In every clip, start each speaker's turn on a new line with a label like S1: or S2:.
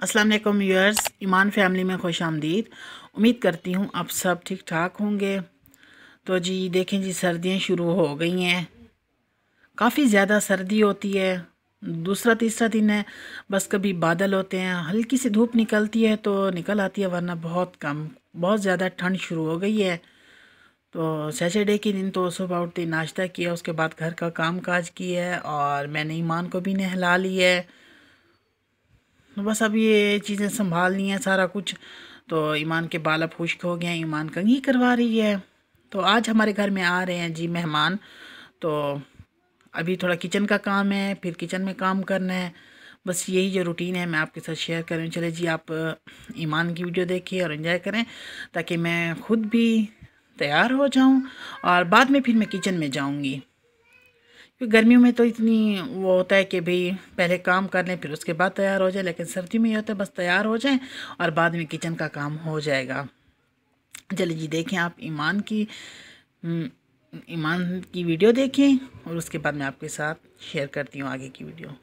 S1: अस्सलाम वालेकुम ईमान फैमिली में खुश आमदीद। उम्मीद करती हूँ आप सब ठीक ठाक होंगे। तो जी, देखें जी, सर्दियाँ शुरू हो गई हैं। काफ़ी ज़्यादा सर्दी होती है, दूसरा तीसरा दिन है, बस कभी बादल होते हैं, हल्की सी धूप निकलती है तो निकल आती है, वरना बहुत कम, बहुत ज़्यादा ठंड शुरू हो गई है। तो सैटरडे के दिन तो सुबह उठते नाश्ता किया, उसके बाद घर का काम काज किया और मैंने ईमान को भी नहला लिया है। तो बस अब ये चीज़ें संभालनी है सारा कुछ। तो ईमान के बाल अब खुश्क हो गए हैं, ईमान कंघी करवा रही है। तो आज हमारे घर में आ रहे हैं जी मेहमान। तो अभी थोड़ा किचन का काम है, फिर किचन में काम करना है। बस यही जो रूटीन है, मैं आपके साथ शेयर करूँ चले जी, आप ईमान की वीडियो देखिए और इन्जॉय करें, ताकि मैं खुद भी तैयार हो जाऊँ और बाद में फिर मैं किचन में जाऊँगी। क्योंकि गर्मियों में तो इतनी वो होता है कि भाई पहले काम कर लें, फिर उसके बाद तैयार हो जाए, लेकिन सर्दी में ये होता है बस तैयार हो जाएँ और बाद में किचन का काम हो जाएगा। चलिए जी, देखें आप ईमान की ईमान की वीडियो देखें और उसके बाद मैं आपके साथ शेयर करती हूँ आगे की वीडियो।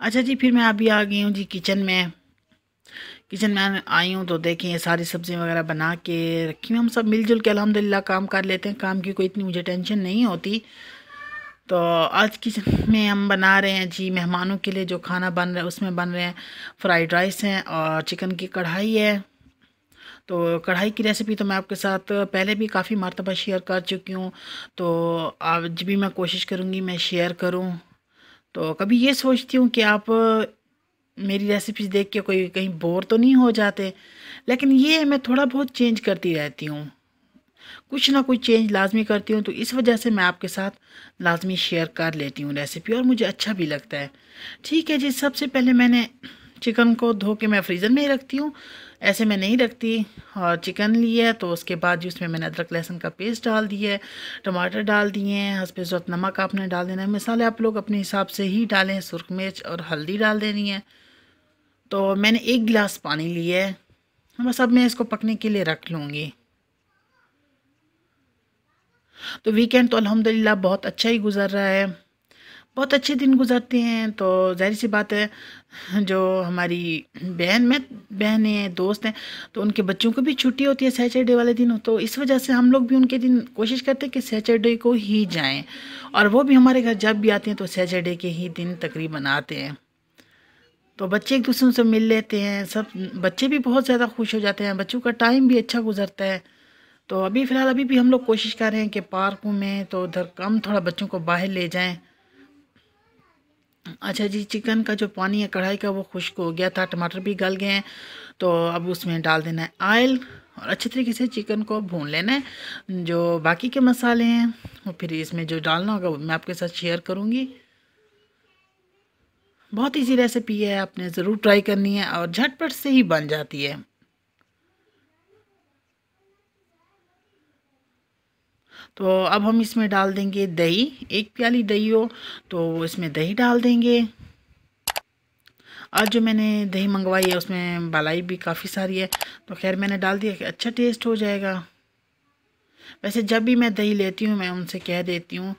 S1: अच्छा जी, फिर मैं अभी आ गई हूँ जी किचन में। किचन में आई हूँ तो देखें सारी सब्ज़ियाँ वगैरह बना के रखी हुई हम सब मिलजुल के अल्हम्दुलिल्लाह काम कर लेते हैं। काम की कोई इतनी मुझे टेंशन नहीं होती। तो आज किचन में हम बना रहे हैं जी मेहमानों के लिए जो खाना बन रहा है, उसमें बन रहे हैं फ्राइड राइस हैं और चिकन की कढ़ाई है। तो कढ़ाई की रेसिपी तो मैं आपके साथ पहले भी काफ़ी मरतबा शेयर कर चुकी हूँ। तो आज भी मैं कोशिश करूँगी मैं शेयर करूँ। तो कभी ये सोचती हूँ कि आप मेरी रेसिपीज़ देख के कोई कहीं बोर तो नहीं हो जाते। लेकिन ये मैं थोड़ा बहुत चेंज करती रहती हूँ। कुछ ना कुछ चेंज लाजमी करती हूँ तो इस वजह से मैं आपके साथ लाजमी शेयर कर लेती हूँ रेसिपी और मुझे अच्छा भी लगता है। ठीक है जी, सबसे पहले मैंने चिकन को धो के मैं फ्रीज़र में ही रखती हूँ। ऐसे मैं नहीं रखती और चिकन लिया है तो उसके बाद जी उसमें मैंने अदरक, लहसुन का पेस्ट डाल दिया है, टमाटर डाल दिए हैं हंस पे ज़रूरत नमक आपने डाल देना है। मसाले आप लोग अपने हिसाब से ही डालें, सुरख मिर्च और हल्दी डाल देनी है। तो मैंने एक गिलास पानी लिया है, बस अब मैं इसको पकने के लिए रख लूँगी। तो वीकेंड तो अल्हम्दुलिल्लाह बहुत अच्छा ही गुजर रहा है, बहुत अच्छे दिन गुजरते हैं तो ज़ाहिर सी बात है जो हमारी बहन, में, बहन हैं, दोस्त हैं तो उनके बच्चों को भी छुट्टी होती है सैटरडे वाले दिन तो इस वजह से हम लोग भी उनके दिन कोशिश करते हैं कि सैटरडे को ही जाएँ। और वो भी हमारे घर जब भी आते हैं तो सैटरडे के ही दिन तकरीबन आते हैं। तो बच्चे एक दूसरे से मिल लेते हैं, सब बच्चे भी बहुत ज़्यादा खुश हो जाते हैं, बच्चों का टाइम भी अच्छा गुजरता है। तो अभी फ़िलहाल अभी भी हम लोग कोशिश कर रहे हैं कि पार्कों में तो उधर कम थोड़ा बच्चों को बाहर ले जाएँ। अच्छा जी, चिकन का जो पानी है, कढ़ाई का, वो खुश्क हो गया था, टमाटर भी गल गए हैं तो अब उसमें डाल देना है आयल और अच्छे तरीके से चिकन को भून लेना है। जो बाकी के मसाले हैं, वो फिर इसमें जो डालना होगा, वो मैं आपके साथ शेयर करूँगी। बहुत इजी रेसिपी है, आपने ज़रूर ट्राई करनी है और झटपट से ही बन जाती है। तो अब हम इसमें डाल देंगे दही, एक प्याली दही हो तो इसमें दही डाल देंगे। आज जो मैंने दही मंगवाई है, उसमें बालाई भी काफ़ी सारी है तो खैर मैंने डाल दिया कि अच्छा टेस्ट हो जाएगा। वैसे जब भी मैं दही लेती हूँ, मैं उनसे कह देती हूँ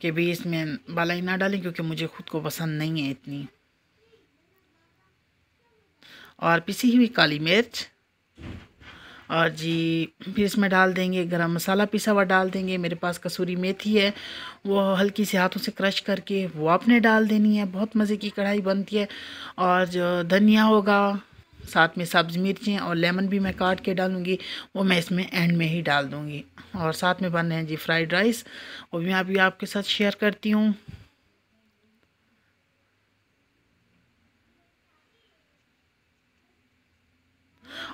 S1: कि भाई इसमें बालाई ना डालें, क्योंकि मुझे खुद को पसंद नहीं है इतनी। और पिसी हुई काली मिर्च। और जी, फिर इसमें डाल देंगे, गरम मसाला पिसा हुआ डाल देंगे। मेरे पास कसूरी मेथी है, वो हल्की से हाथों से क्रश करके वो आपने डाल देनी है। बहुत मज़े की कढ़ाई बनती है। और जो धनिया होगा, साथ में सब्ज़ मिर्चें और लेमन भी मैं काट के डालूँगी, वो मैं इसमें एंड में ही डाल दूँगी। और साथ में बन रहे हैं जी फ्राइड राइस, वो भी मैं अभी आपके साथ शेयर करती हूँ।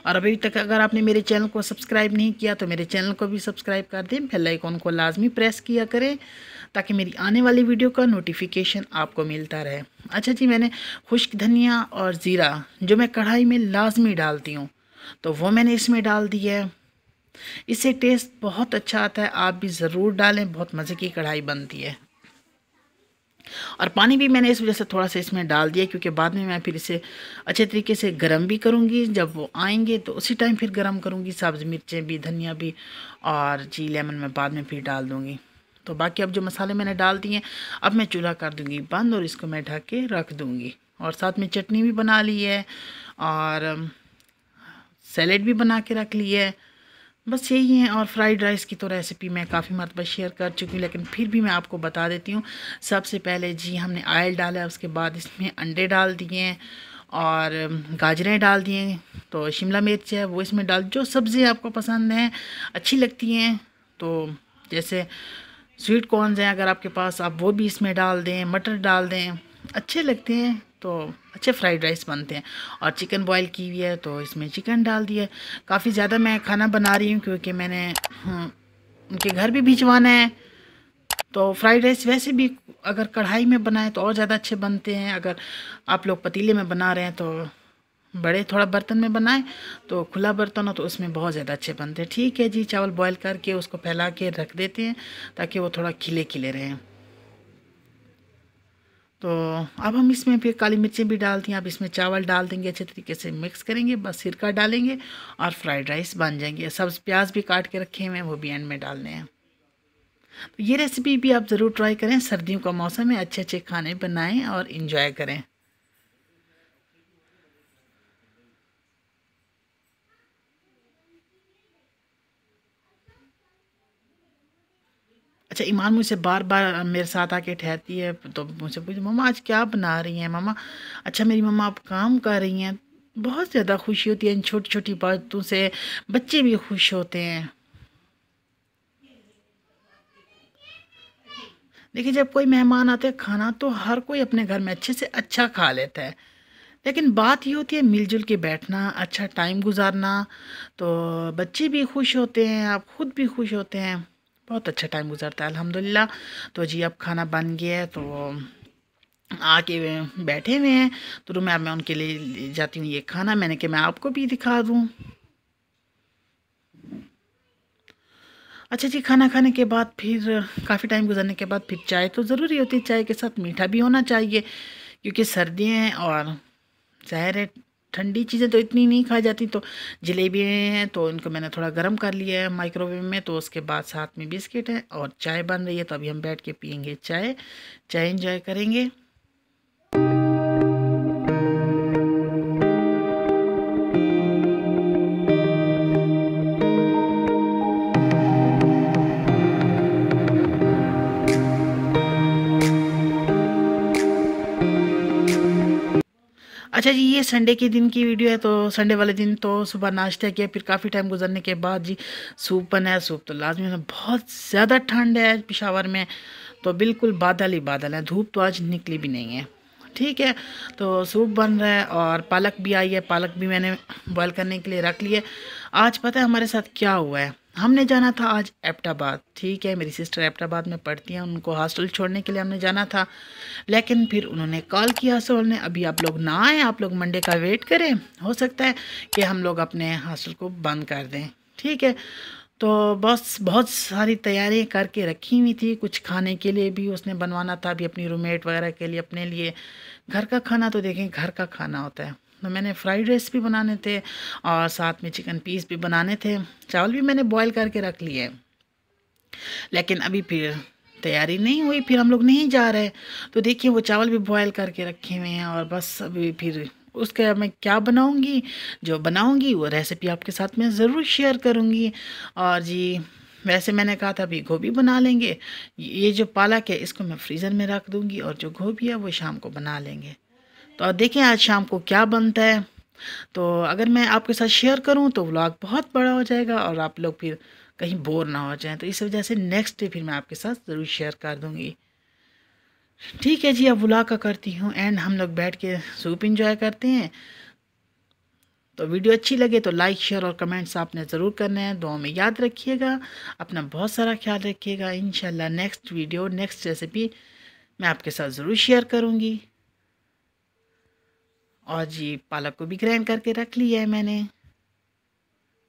S1: और अभी तक अगर आपने मेरे चैनल को सब्सक्राइब नहीं किया तो मेरे चैनल को भी सब्सक्राइब कर दें। बेल आइकॉन को लाजमी प्रेस किया करें, ताकि मेरी आने वाली वीडियो का नोटिफिकेशन आपको मिलता रहे। अच्छा जी, मैंने खुश्क धनिया और ज़ीरा, जो मैं कढ़ाई में लाजमी डालती हूँ तो वो मैंने इसमें डाल दिया है। इससे टेस्ट बहुत अच्छा आता है, आप भी ज़रूर डालें, बहुत मज़े की कढ़ाई बनती है। और पानी भी मैंने इस वजह से थोड़ा सा इसमें डाल दिया क्योंकि बाद में मैं फिर इसे अच्छे तरीके से गर्म भी करूँगी। जब वो आएँगे तो उसी टाइम फिर गर्म करूँगी। सब्ज़, मिर्चें भी, धनिया भी और जी लेमन मैं बाद में फिर डाल दूँगी। तो बाकी अब जो मसाले मैंने डाल दिए अब मैं चूल्हा कर दूँगी बंद और इसको मैं ढक के रख दूँगी। और साथ में चटनी भी बना ली है और सैलेड भी बना के रख ली है। बस यही है और फ्राइड राइस की तो रेसिपी मैं काफ़ी मरतबा शेयर कर चुकी हूँ, लेकिन फिर भी मैं आपको बता देती हूँ। सबसे पहले जी हमने आयल डाला, उसके बाद इसमें अंडे डाल दिए और गाजरें डाल दिए। तो शिमला मिर्च है, वो इसमें डाल, जो सब्ज़ी आपको पसंद हैं, अच्छी लगती हैं तो जैसे स्वीट कॉर्नस हैं अगर आपके पास, आप वो भी इसमें डाल दें, मटर डाल दें, अच्छे लगते हैं। तो अच्छे फ्राइड राइस बनते हैं। और चिकन बॉईल की हुई है तो इसमें चिकन डाल दिया काफ़ी ज़्यादा मैं खाना बना रही हूँ क्योंकि मैंने हम्म, उनके घर भी भिजवाना है। तो फ्राइड राइस वैसे भी अगर कढ़ाई में बनाएँ तो और ज़्यादा अच्छे बनते हैं। अगर आप लोग पतीले में बना रहे हैं तो बड़े थोड़ा बर्तन में बनाएँ तो खुला बर्तन हो तो उसमें बहुत ज़्यादा अच्छे बनते हैं। ठीक है जी चावल बॉईल करके उसको फैला के रख देते हैं ताकि वो थोड़ा खिले खिले रहें। तो अब हम इसमें फिर काली मिर्चें भी डालती हैं अब इसमें चावल डाल देंगे, अच्छे तरीके से मिक्स करेंगे, बस सिरका डालेंगे और फ्राइड राइस बन जाएँगे। सब्ज प्याज भी काट के रखे हुए हैं, वो भी एंड में डालने हैं। तो ये रेसिपी भी आप ज़रूर ट्राई करें, सर्दियों का मौसम है अच्छे अच्छे खाने बनाएँ और इन्जॉय करें। अच्छा ईमान मुझसे बार बार मेरे साथ आके ठहरती है तो मुझसे पूछ मम्मा, आज क्या बना रही हैं? मम्मा अच्छा मेरी मम्मा आप काम कर रही हैं, बहुत ज़्यादा खुशी होती है, इन छोटी छोटी बातों से बच्चे भी खुश होते हैं। देखिए, जब कोई मेहमान आते हैं, खाना तो हर कोई अपने घर में अच्छे से अच्छा खा लेता है, लेकिन बात ये होती है मिलजुल के बैठना अच्छा टाइम गुजारना तो बच्चे भी खुश होते हैं, आप खुद भी खुश होते हैं। बहुत अच्छा टाइम गुजरता है अल्हम्दुलिल्लाह तो जी, अब खाना बन गया है तो आके बैठे हुए हैं। तो रूम मैं उनके लिए जाती हूँ ये खाना। मैंने कि मैं आपको भी दिखा दूँ। अच्छा जी, खाना खाने के बाद फिर, काफ़ी टाइम गुजरने के बाद फिर चाय तो ज़रूरी होती है, चाय के साथ मीठा भी होना चाहिए, क्योंकि सर्दियाँ हैं और ज़ाहिर है ठंडी चीज़ें तो इतनी नहीं खाई जाती तो जलेबी हैं तो इनको मैंने थोड़ा गर्म कर लिया है माइक्रोवेव में तो उसके बाद साथ में बिस्किट है और चाय बन रही है तो अभी हम बैठ के पियेंगे चाय। चाय इन्जॉय करेंगे। अच्छा जी, ये संडे के दिन की वीडियो है तो संडे वाले दिन तो सुबह नाश्ता किया फिर काफ़ी टाइम गुजरने के बाद जी सूप बना है सूप तो लाजमी बहुत ज़्यादा ठंड है पिशावर में तो बिल्कुल बादल ही बादल है। धूप तो आज निकली भी नहीं है। ठीक है तो सूप बन रहा है और पालक भी आई है, पालक भी मैंने बॉयल करने के लिए रख लिया आज पता है हमारे साथ क्या हुआ है? हमने जाना था आज एपटाबाद ठीक है, मेरी सिस्टर एपटाबाद में पढ़ती हैं, उनको हॉस्टल छोड़ने के लिए हमने जाना था। लेकिन फिर उन्होंने कॉल किया सो ने, अभी आप लोग ना आए, आप लोग मंडे का वेट करें। हो सकता है कि हम लोग अपने हॉस्टल को बंद कर दें। ठीक है तो बस बहुत सारी तैयारियाँ करके रखी हुई थी। कुछ खाने के लिए भी उसने बनवाना था, अभी अपनी रूममेट वगैरह के लिए, अपने लिए। घर का खाना तो देखें, घर का खाना होता है। मैंने फ्राइड राइस भी बनाने थे और साथ में चिकन पीस भी बनाने थे। चावल भी मैंने बॉईल करके रख लिए। लेकिन अभी फिर तैयारी नहीं हुई, फिर हम लोग नहीं जा रहे। तो देखिए, वो चावल भी बॉयल करके रखे हुए हैं और बस अभी फिर उसके मैं क्या बनाऊँगी, जो बनाऊँगी, वो रेसिपी आपके साथ में ज़रूर शेयर करूँगी। और जी, वैसे मैंने कहा था, अभी गोभी बना लेंगे। ये जो पालक है, इसको मैं फ्रीज़र में रख दूँगी और जो गोभी है, वो शाम को बना लेंगे। तो देखें आज शाम को क्या बनता है। तो अगर मैं आपके साथ शेयर करूँ तो व्लॉग बहुत बड़ा हो जाएगा और आप लोग फिर कहीं बोर ना हो जाएँ। तो इस वजह से नेक्स्ट डे फिर मैं आपके साथ ज़रूर शेयर कर दूँगी। ठीक है जी, अब व्लॉग का करती हूँ एंड हम लोग बैठ के सूप इंजॉय करते हैं। तो वीडियो अच्छी लगे तो लाइक शेयर और कमेंट्स आपने ज़रूर करने हैं। दो में याद रखिएगा, अपना बहुत सारा ख्याल रखिएगा। In next video next recipe मैं आपके साथ ज़रूर शेयर करूँगी। और ये पालक को भी ग्राइंड करके रख लिया है मैंने।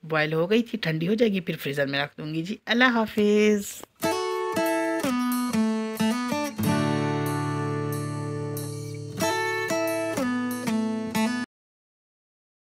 S1: बॉयल हो गई थी, ठंडी हो जाएगी, फिर फ्रीज़र में रख दूँगी जी। अल्लाह हाफिज़।